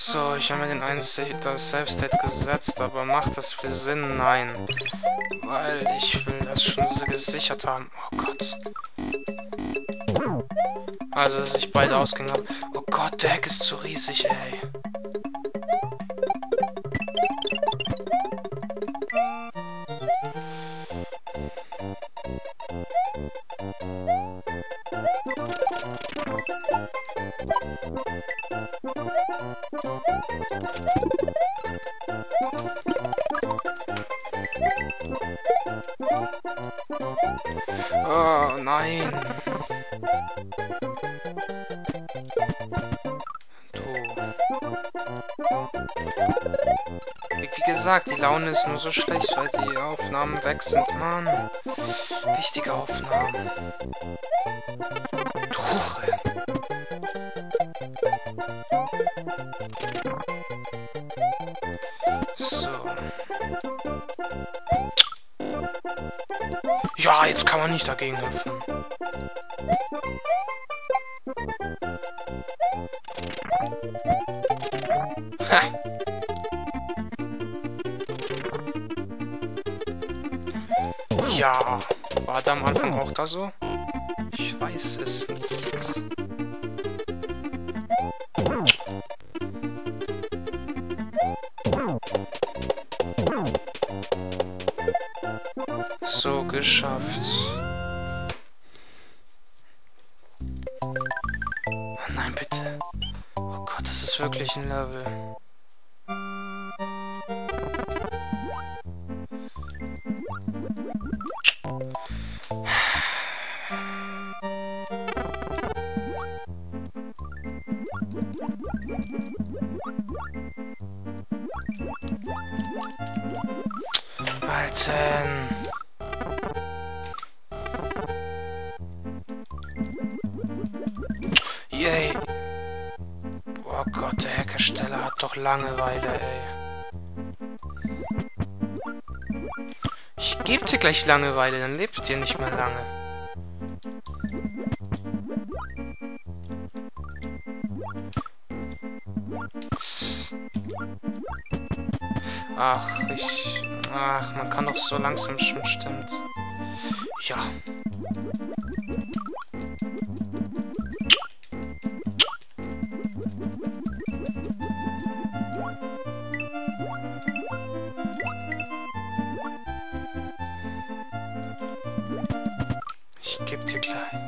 So, ich habe mir den einen das Save-State gesetzt, aber macht das viel Sinn? Nein. Weil ich will das schon gesichert haben. Oh Gott. Also, dass ich beide Ausgänge habe. Oh Gott, der Heck ist zu riesig, ey. Wie gesagt, die Laune ist nur so schlecht, weil die Aufnahmen weg sind. Mann. Wichtige Aufnahmen. Tuche. Ja, jetzt kann man nicht dagegen hüpfen. Ja, war da am Anfang auch da so? Ich weiß es nicht. So, geschafft. Oh nein, bitte. Oh Gott, das ist wirklich ein Level. Alten. Yay. Oh Gott, der Hersteller hat doch Langeweile, ey. Ich geb dir gleich Langeweile, dann lebt ihr nicht mehr lange. Ach, ich... Ach, man kann doch so langsam schwimmen, stimmt. Ja. Ich geb dir gleich.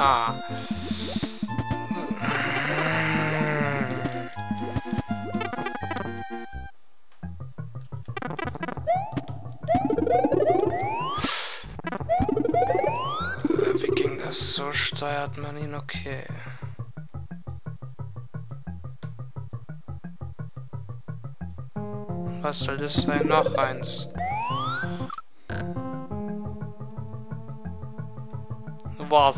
Wie ging das? So steuert man ihn, okay. Was soll das sein? Noch eins. Boah,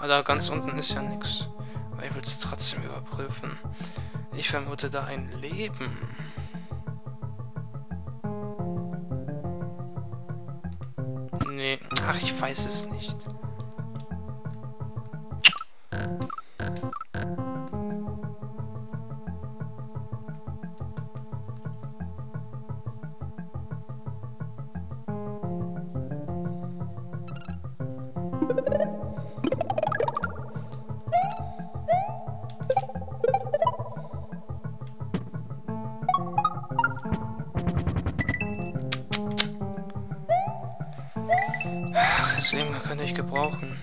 so. Da ganz unten ist ja nichts. Aber ich will es trotzdem überprüfen. Ich vermute da ein Leben. Nee, ach, ich weiß es nicht. Das Leben könnte ich gebrauchen.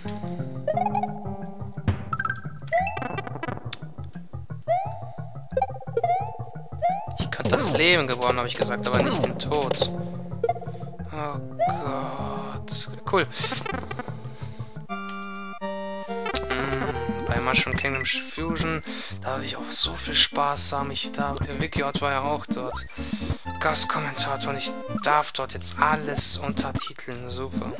Ich könnte das Leben gebrauchen, habe ich gesagt, aber nicht den Tod. Oh Gott. Cool. Mm, bei Mushroom Kingdom Fusion, da habe ich auch so viel Spaß, da mich da. Der Wikiot war ja auch dort. Gastkommentator und ich darf dort jetzt alles untertiteln. Super.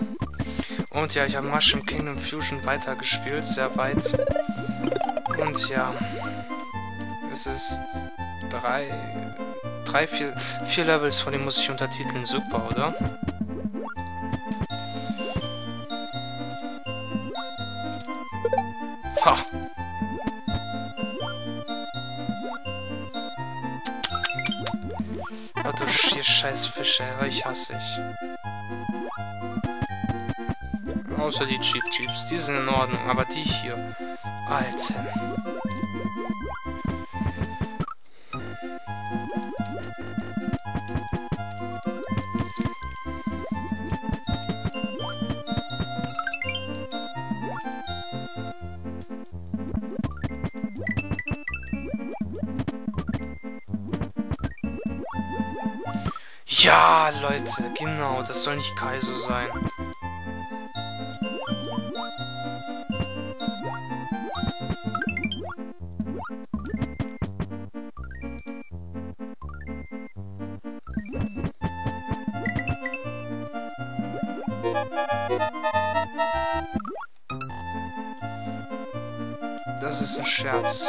Und ja, ich habe Mushroom Kingdom Fusion weitergespielt, sehr weit. Und ja, es ist drei, drei, vier, vier Levels von dem muss ich untertiteln. Super, oder? Ha! Oh, du scheiß Fische, ich hasse ich. Außer die Cheap Jeeps, die sind in Ordnung, aber die hier... Alter. Ja, Leute, genau, das soll nicht Kaiso sein. Scherz.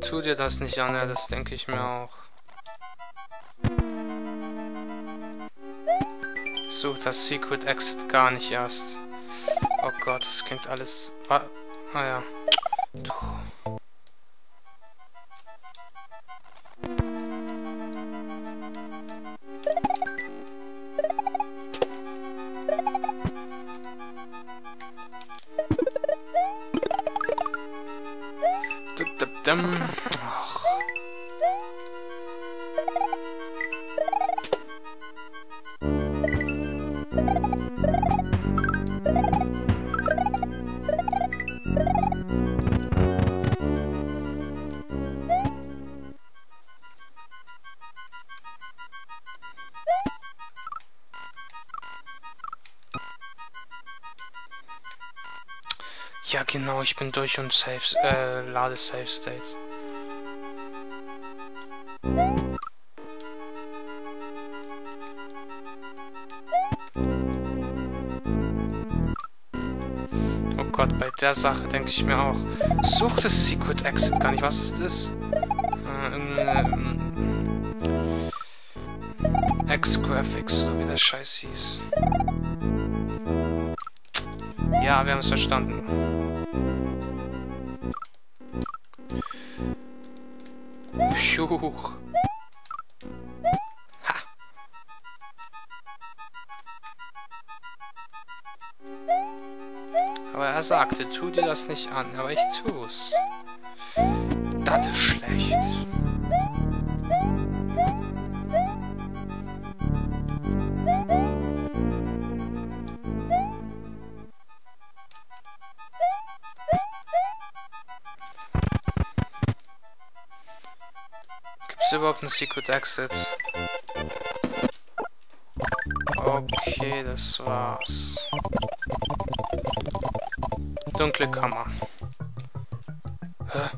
Tu dir das nicht an, ja, das denke ich mir auch. Such das Secret Exit gar nicht erst. Oh Gott, das klingt alles... Ah, ah ja. Du. Ach. Genau, ich bin durch und save, äh, lade Save State. Oh Gott, bei der Sache denke ich mir auch. Such das Secret Exit gar nicht. Was ist das? Ähm, ähm, X-Graphics, so wie der Scheiß hieß. Ja, wir haben es verstanden. Pschuch. Ha. Aber er sagte, tu dir das nicht an, aber ich tu's. Das ist schlecht. Überhaupt einen Secret Exit? Okay, das war's. Dunkle Kammer. Hä?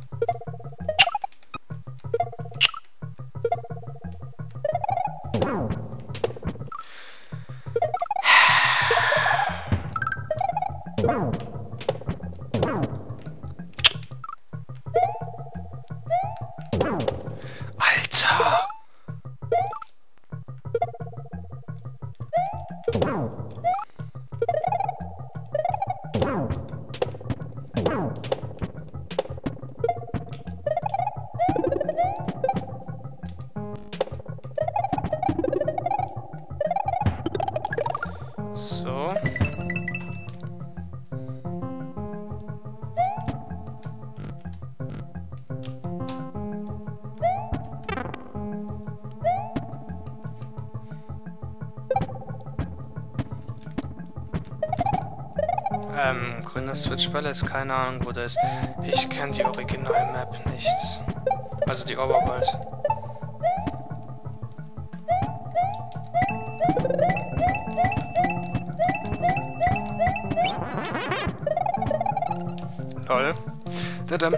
So. Ähm, grüner Switch Palace, keine Ahnung, wo der ist. Ich kenne die Original-Map nicht. Also die Overworld. Lol. Tadam.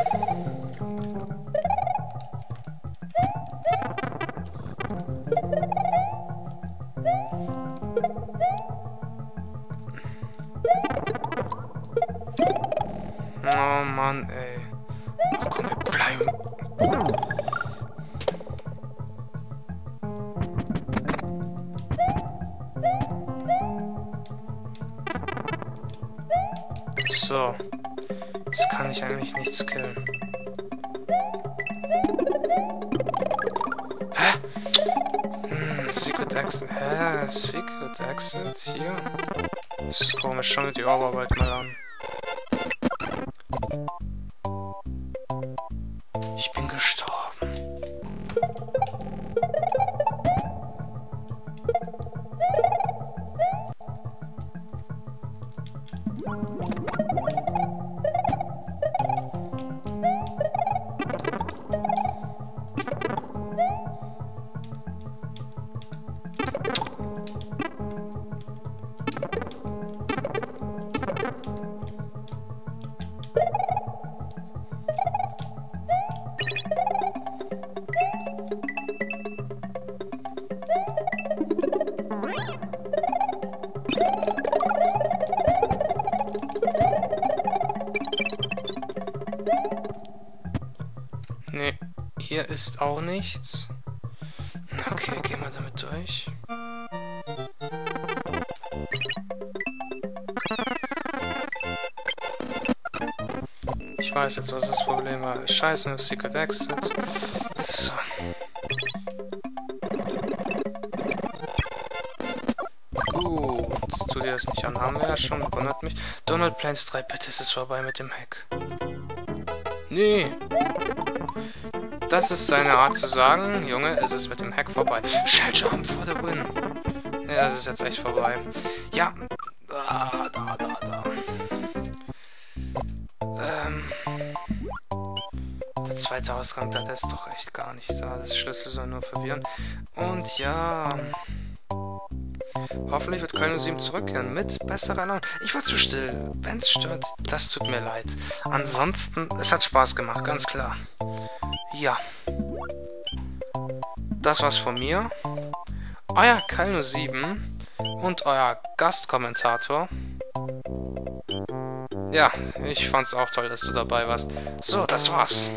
Mann, ey. Ach komm, wir bleiben. So. Jetzt kann ich eigentlich nichts killen. Hä? Hm, Secret Exit. Hä? Secret Exit? Hier? Das ist komisch. Schauen wir die Oberarbeit mal an. Bin gestorben. Ist auch nichts. Okay, gehen wir damit durch. Ich weiß jetzt, was das Problem war. Scheiße mit Secret Exit. So. Gut, tu dir das nicht an. Haben wir ja schon, wundert mich. Donald Plains 3, bitte ist es vorbei mit dem Hack. Nee. Das ist seine Art zu sagen, Junge, es ist mit dem Hack vorbei. Shell Jump for the win. Ja, das ist jetzt echt vorbei. Ja. Da, da, da, da. Ähm. Der zweite Ausgang, das ist doch echt gar nichts da. Das Schlüssel soll nur verwirren. Und ja. Hoffentlich wird Köln 07 zurückkehren mit besserer Laune. Ich war zu still. Wenn's stört, das tut mir leid. Ansonsten, es hat Spaß gemacht, ganz klar. Ja. Das war's von mir. Euer Kalno 7 und euer Gastkommentator. Ja, ich fand's auch toll, dass du dabei warst. So, das war's.